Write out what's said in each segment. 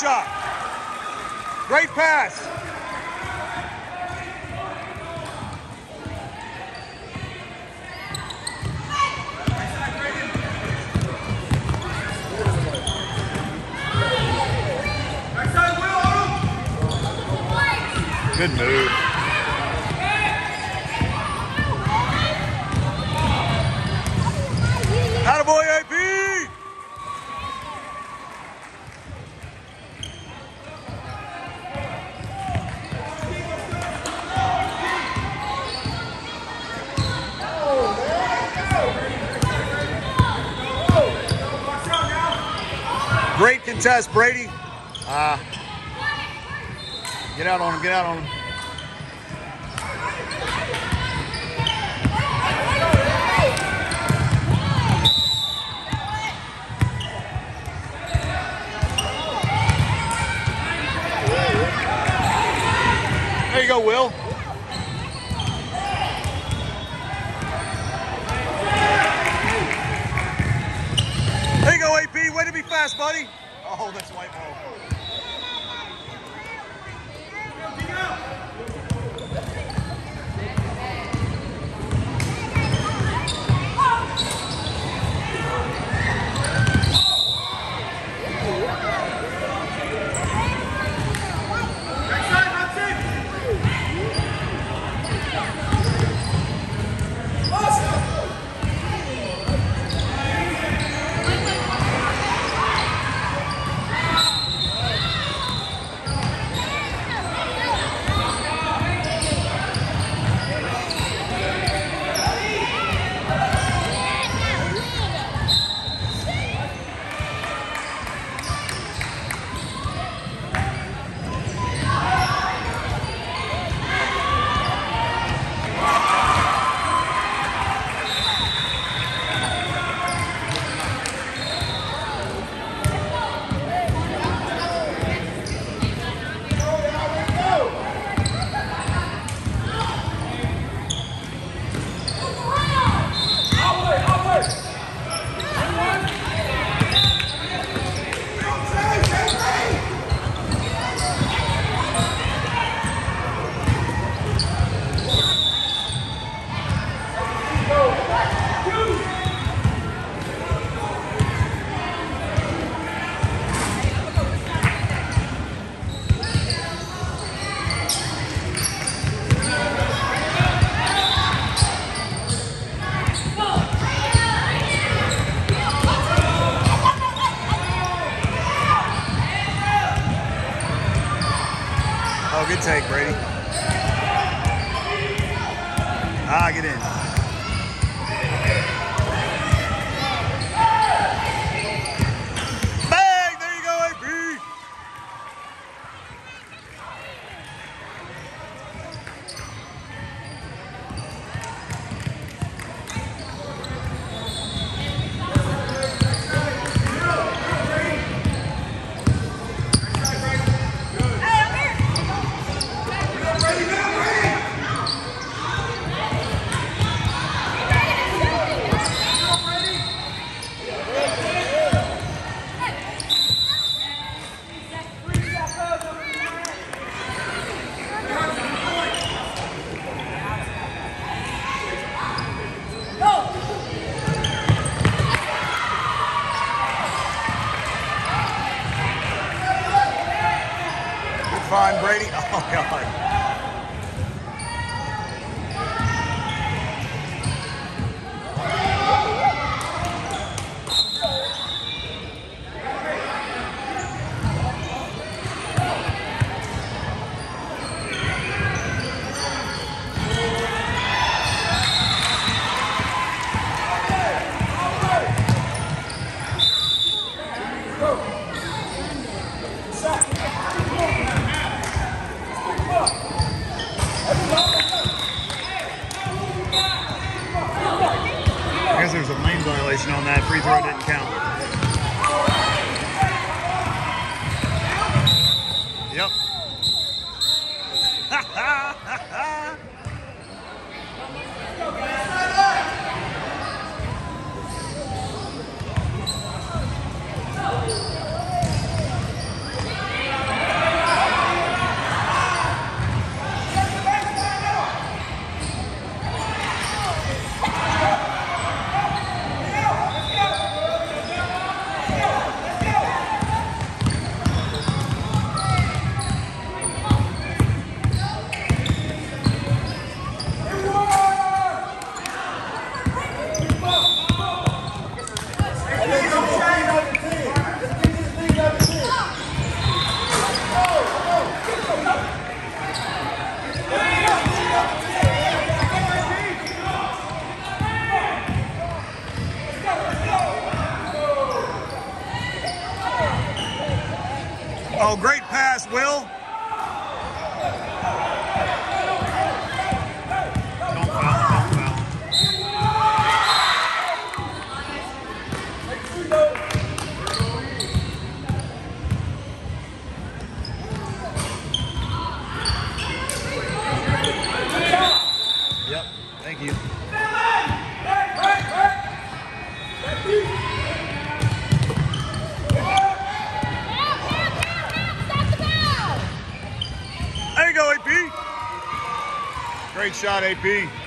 shot. Great pass. Good move. Attaboy, AP! Great contest, Brady. Uh, get out on him, get out on him. There you go, Will. There you go, AP. Way to be fast, buddy. Shot, AP.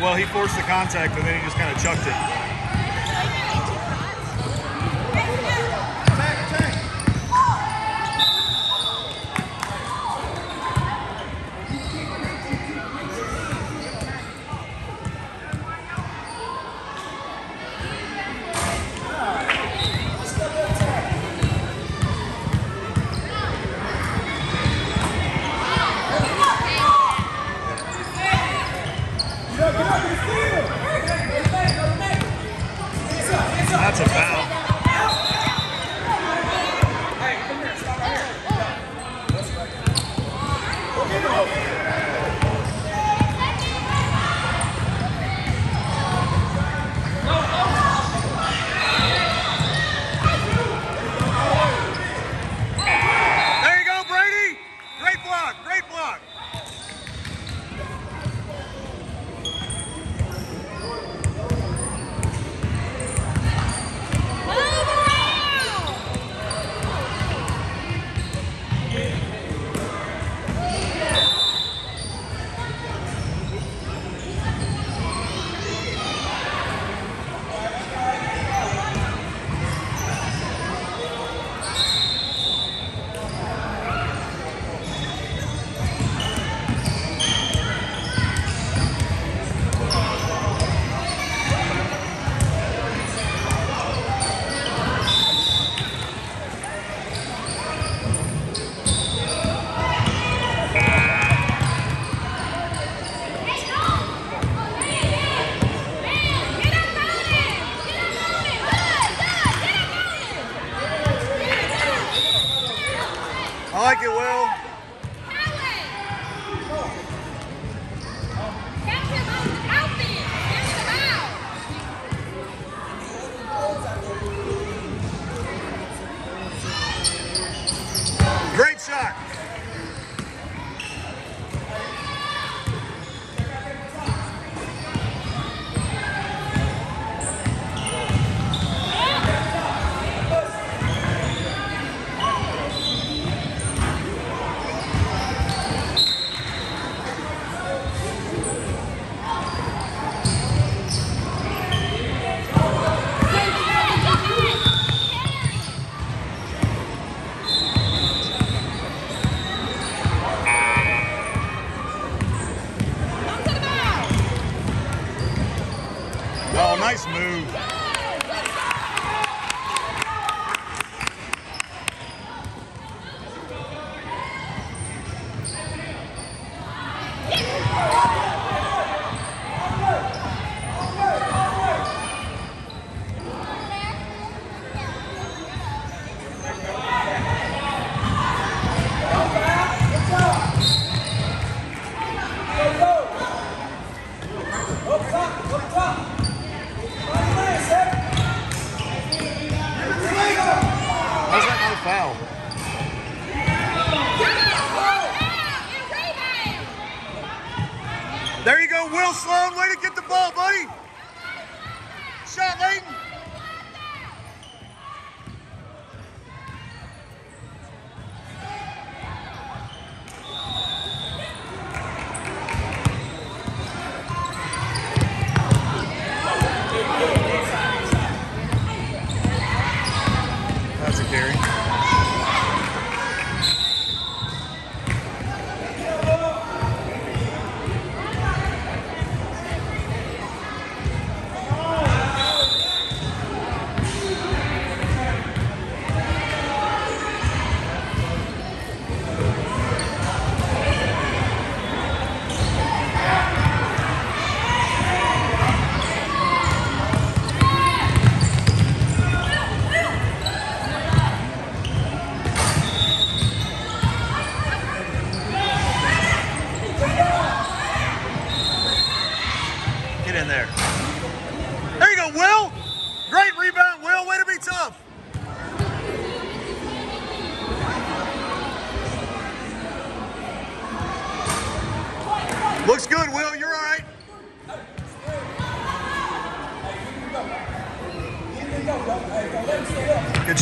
Well, he forced the contact, and then he just kind of chucked it.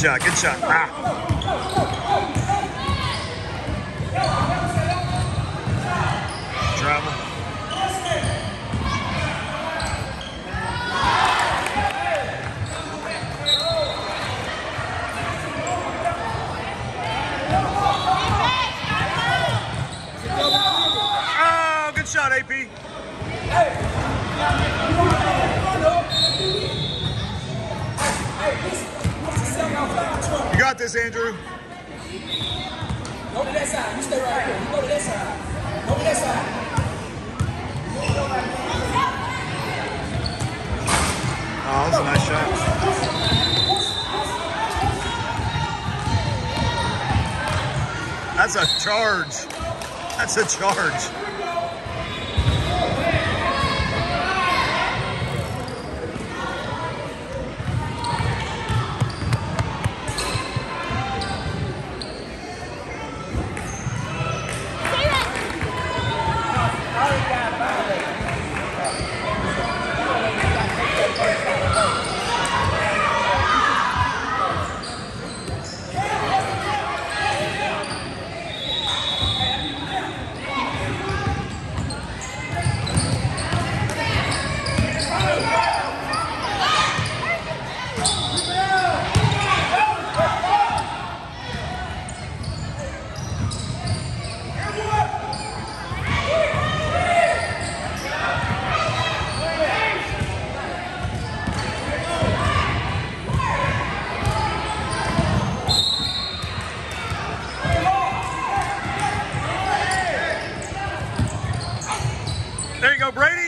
shot. Good shot. Ah. It's a charge. go, Brady.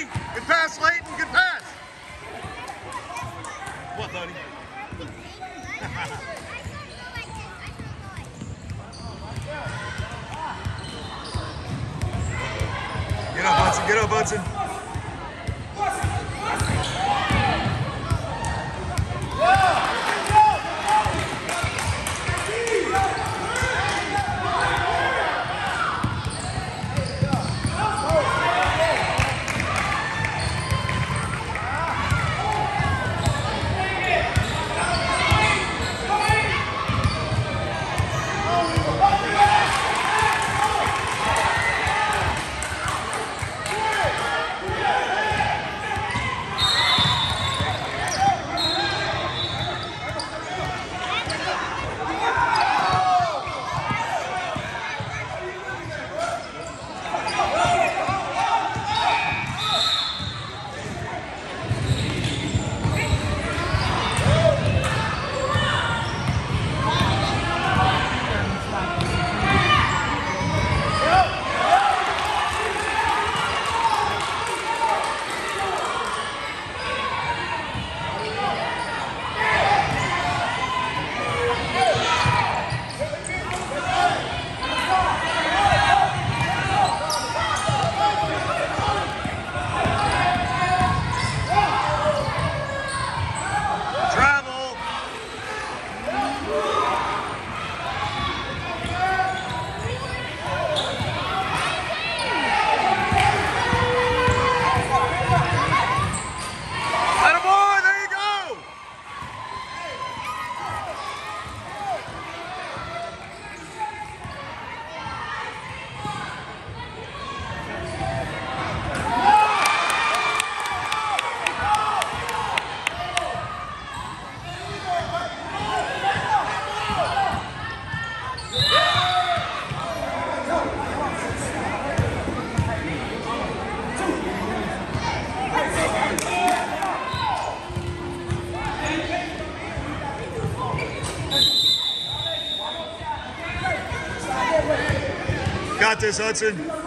Martes, Hudson.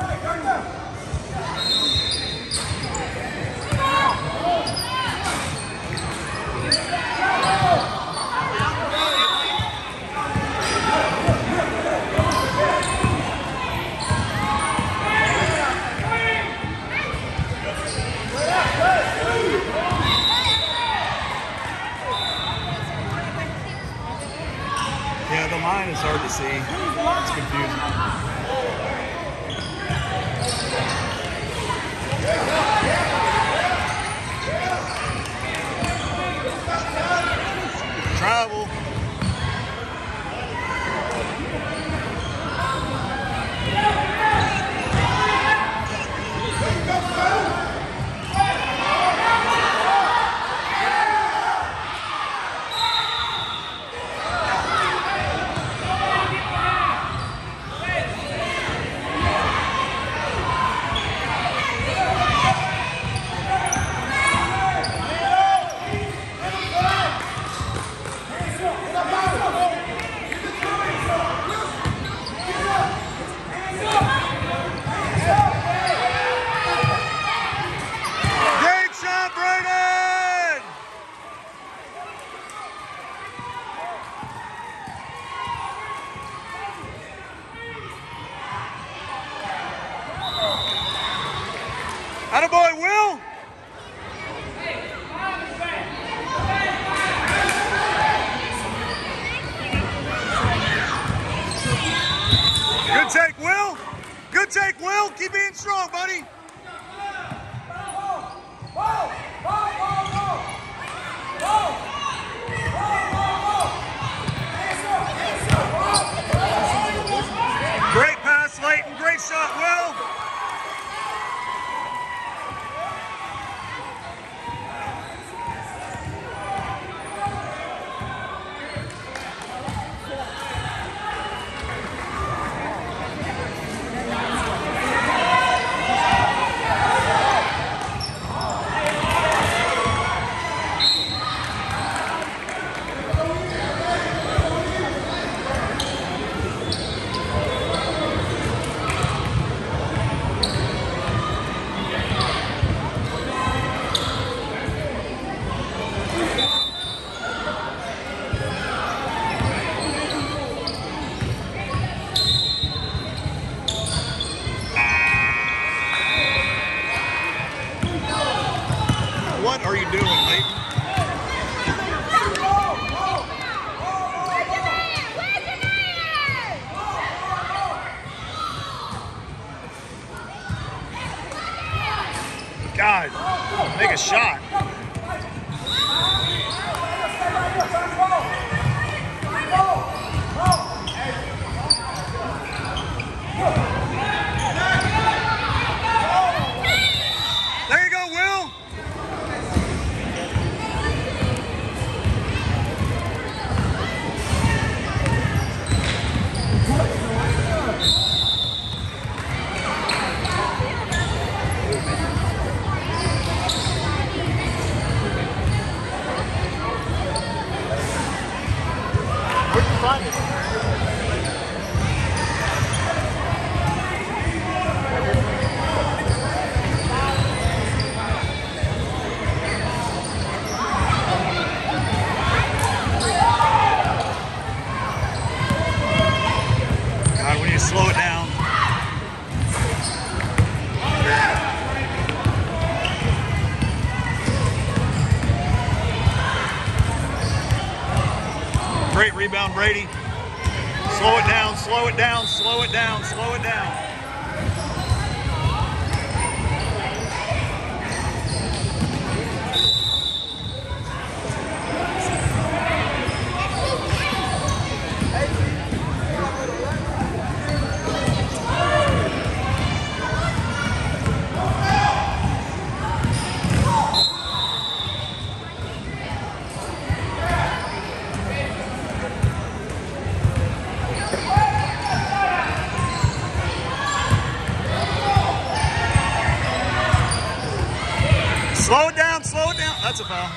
That's a foul.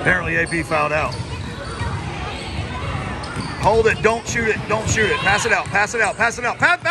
Apparently AP fouled out. Hold it. Don't shoot it. Don't shoot it. Pass it out. Pass it out. Pass it out. Pass,